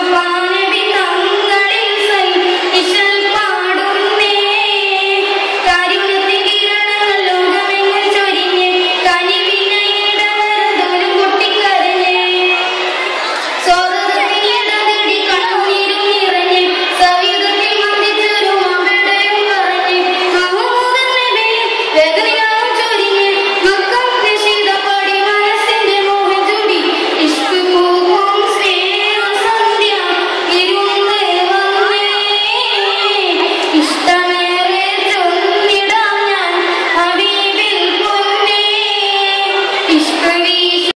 Allah.